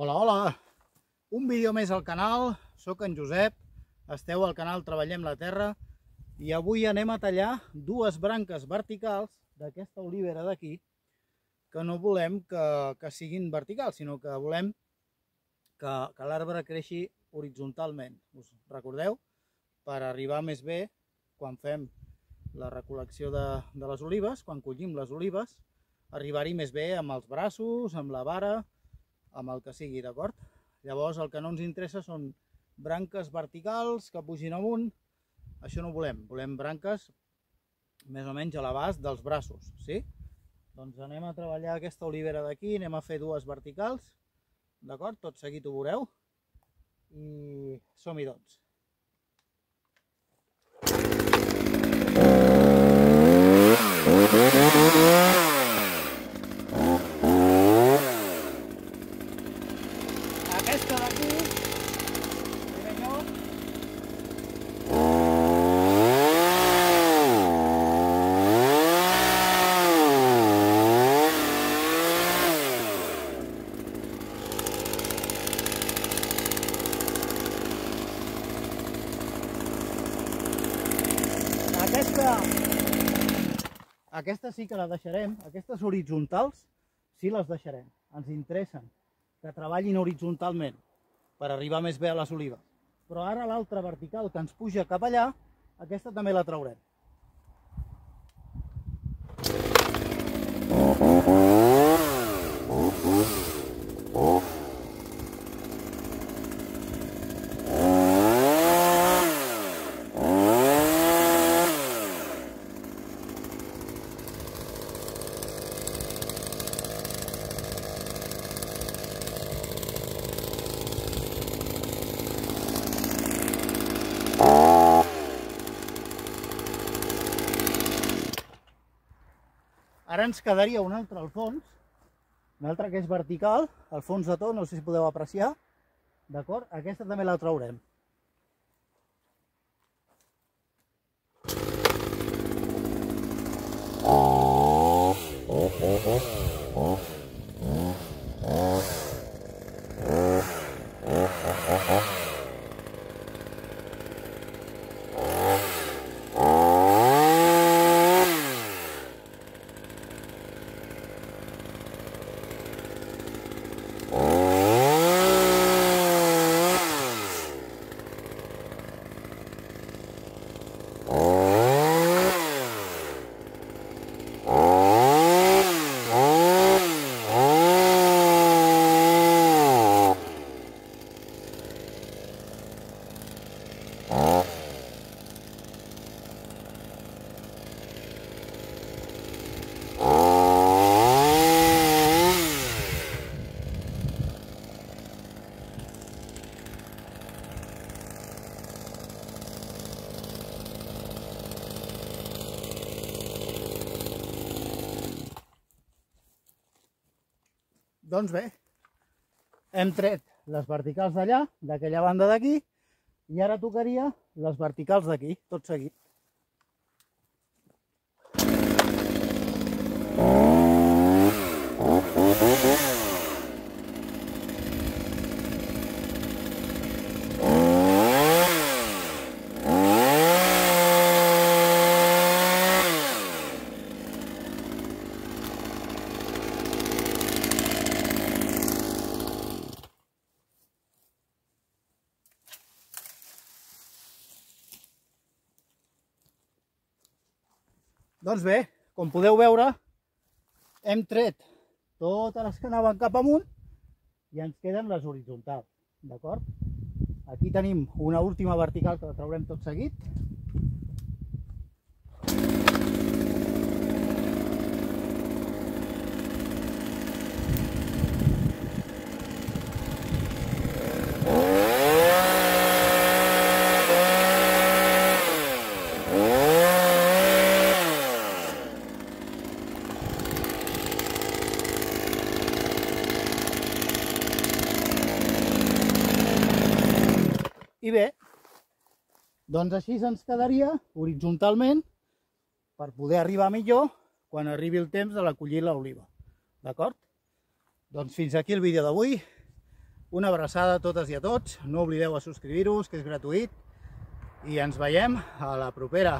Hola, hola! Un vídeo més al canal, sóc en Josep, esteu al canal Treballem la Terra i avui anem a tallar dues branques verticals d'aquesta olivera d'aquí que no volem que, que siguin verticals, sinó que volem que, que l'arbre creixi horitzontalment. Us recordeu? Per arribar més bé quan fem la recol·lecció de, de les olives, quan collim les olives, arribar-hi més bé amb els braços, amb la vara, amb el que sigui, d'acord? Llavors el que no ens interessa són branques verticals que pugin amunt, això no volem, volem branques més o menys a l'abast dels braços, sí? Doncs anem a treballar aquesta olivera d'aquí, anem a fer dues verticals, d'acord? Tot seguit ho veureu i som-hi doncs. Aquesta d'aquí, primer lloc, aquesta, aquesta sí que la deixarem, aquestes horitzontals sí les deixarem, ens interessen que treballin horitzontalment per arribar més bé a les olives. Però ara l'altra vertical que ens puja cap allà, aquesta també la traurem. Ara ens quedaria un altre al fons, un altre que és vertical, al fons de tot, no sé si podeu apreciar, d'acord? Aquesta també la traurem. Doncs bé, hem tret les verticals d'allà, d'aquella banda d'aquí, i ara tocaria les verticals d'aquí, tot seguit. Doncs bé, com podeu veure, hem tret totes les que anaven cap amunt i ens queden les horitzontals, d'acord? Aquí tenim una última vertical que la traurem tot seguit. I bé, doncs així ens quedaria horitzontalment per poder arribar millor quan arribi el temps de la collir l'oliva. D'acord? Doncs fins aquí el vídeo d'avui. Una abraçada a totes i a tots, no oblideu a subscriure-vos, que és gratuït, i ens veiem a la propera.